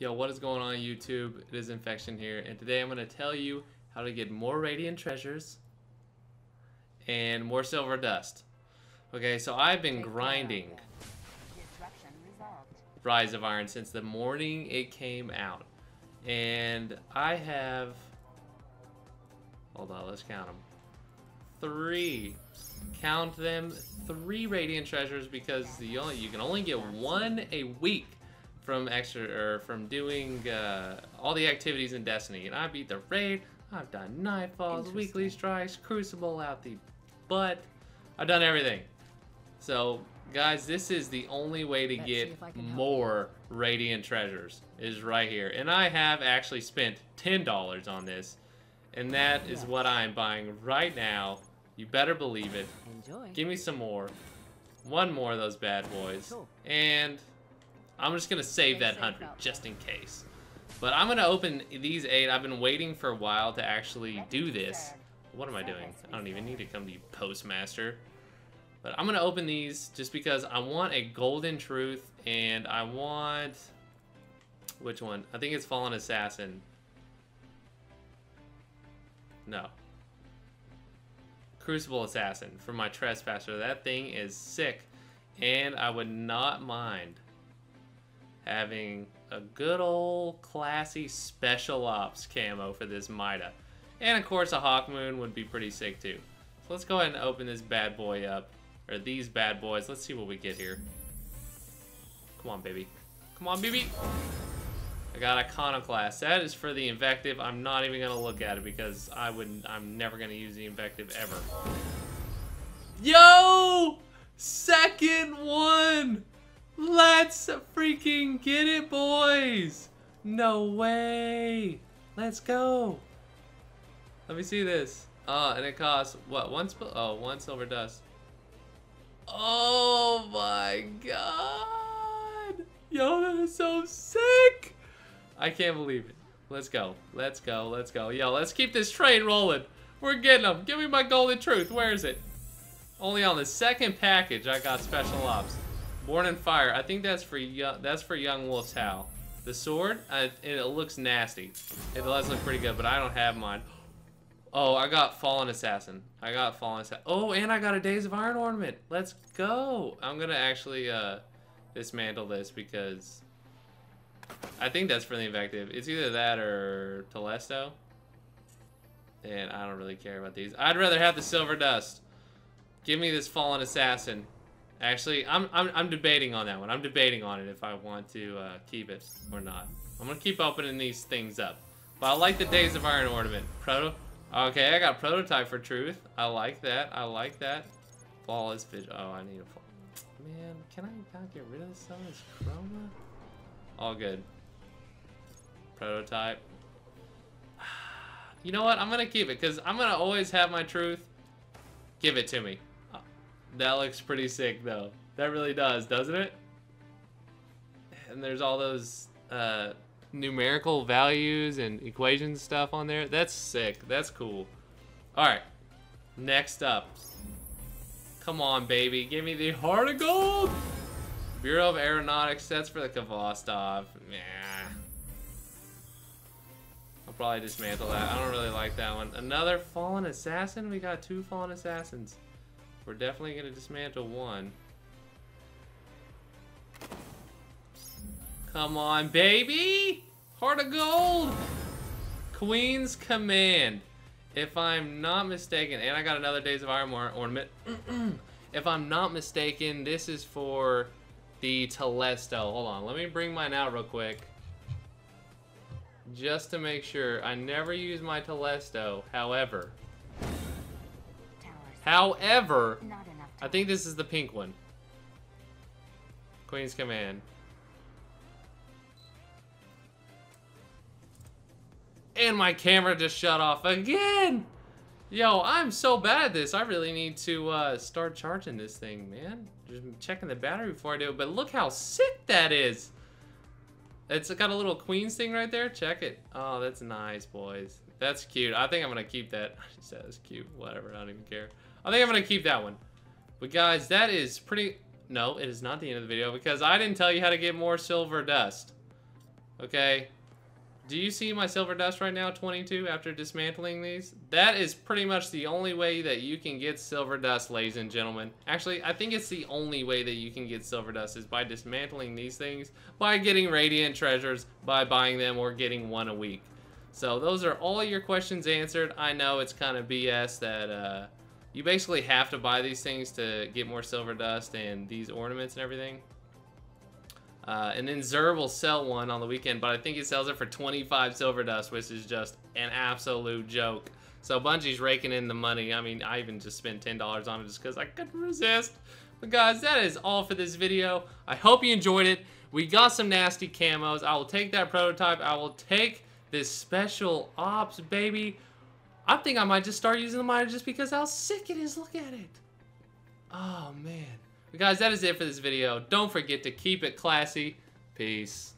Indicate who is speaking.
Speaker 1: Yo, what is going on YouTube? It is Infectyon here, and today I'm going to tell you how to get more Radiant Treasures and more Silver Dust. Okay, so I've been grinding Rise of Iron since the morning it came out. And I have... Hold on, let's count them. Three. Count them. Three Radiant Treasures because you, only, you can only get one a week from extra or from doing uh, all the activities in Destiny. And I beat the raid. I've done nightfalls, weekly strikes, crucible out the butt. I've done everything. So guys, this is the only way to Let's get more radiant treasures is right here. And I have actually spent $10 on this. And that is what I'm buying right now. You better believe it. Enjoy. Give me some more. One more of those bad boys. And I'm just going to save that 100 just in case. But I'm going to open these eight. I've been waiting for a while to actually do this. What am I doing? I don't even need to come to you, Postmaster. But I'm going to open these just because I want a Golden Truth and I want... Which one? I think it's Fallen Assassin. No. Crucible Assassin for my Trespasser. That thing is sick. And I would not mind having a good old classy special ops camo for this Mida. And of course a Hawk Moon would be pretty sick too. So let's go ahead and open this bad boy up. Or these bad boys. Let's see what we get here. Come on, baby. Come on, baby. I got Iconoclast. That is for the Invective. I'm not even to look at it because I would I'm never to use the Invective ever. Yo! Second one! Let's freaking get it, boys! No way! Let's go! Let me see this. Oh, and it costs, what, one, oh, one silver dust. Oh my god! Yo, that is so sick! I can't believe it. Let's go. Let's go. Let's go. Yo, let's keep this train rolling. We're getting them. Give me my golden truth. Where is it? Only on the second package I got special ops. Born in Fire. I think that's for young, that's for Young Wolf's Howl. The sword, uh, it looks nasty. It does look pretty good, but I don't have mine. Oh, I got Fallen Assassin. I got Fallen Assassin. Oh, and I got a Days of Iron ornament. Let's go. I'm to actually uh, dismantle this because I think that's for the Invective. It's either that or Telesto. And I don't really care about these. I'd rather have the Silver Dust. Give me this Fallen Assassin. Actually, I'm, I'm, I'm debating on that one. I'm debating on it if I want to uh, keep it or not. I'm going to keep opening these things up. But I like the Days of Iron Ornament. Proto. Okay, I got Prototype for Truth. I like that. I like that. Flawless Vision. Oh, I need a... Man, can I not get rid of some of this Chroma? All good. Prototype. You know what? I'm going to keep it because I'm going to always have my Truth. Give it to me. That looks pretty sick, though. That really does, doesn't it? And there's all those uh, numerical values and equations stuff on there. That's sick. That's cool. All right. Next up. Come on, baby. Give me the Heart of Gold. Bureau of Aeronautics. That's for the Khvostov. Nah. I'll probably dismantle that. I don't really like that one. Another Fallen Assassin? We got two Fallen Assassins. We're definitely going to dismantle one. Come on, baby! Heart of Gold! Queen's Command. If I'm not mistaken, and I got another Days of Iron ornament. if I'm not mistaken, this is for the Telesto. Hold on, let me bring mine out real quick. Just to make sure. I never use my Telesto, however. However, I think this is the pink one. Queen's Command. And my camera just shut off again! Yo, I'm so bad at this. I really need to uh, start charging this thing, man. Just checking the battery before I do it. But look how sick that is. It's got a little Queen's thing right there. Check it. Oh, that's nice, boys. That's cute. I think I'm going to keep that. I just said it's cute. Whatever. I don't even care. I think I'm to keep that one. But guys, that is pretty... No, it is not the end of the video because I didn't tell you how to get more silver dust. Okay. Do you see my silver dust right now, 22, after dismantling these? That is pretty much the only way that you can get silver dust, ladies and gentlemen. Actually, I think it's the only way that you can get silver dust is by dismantling these things, by getting radiant treasures, by buying them, or getting one a week. So those are all your questions answered. I know it's kind of BS that uh, you basically have to buy these things to get more silver dust and these ornaments and everything. Uh, and then Xûr will sell one on the weekend, but I think he sells it for 25 silver dust, which is just an absolute joke. So Bungie's raking in the money. I mean, I even just spent $10 on it just because I couldn't resist. But guys, that is all for this video. I hope you enjoyed it. We got some nasty camos. I will take that prototype. I will take this special ops, baby. I think I might just start using the Mida just because how sick it is. Look at it. Oh, man. But guys, that is it for this video. Don't forget to keep it classy. Peace.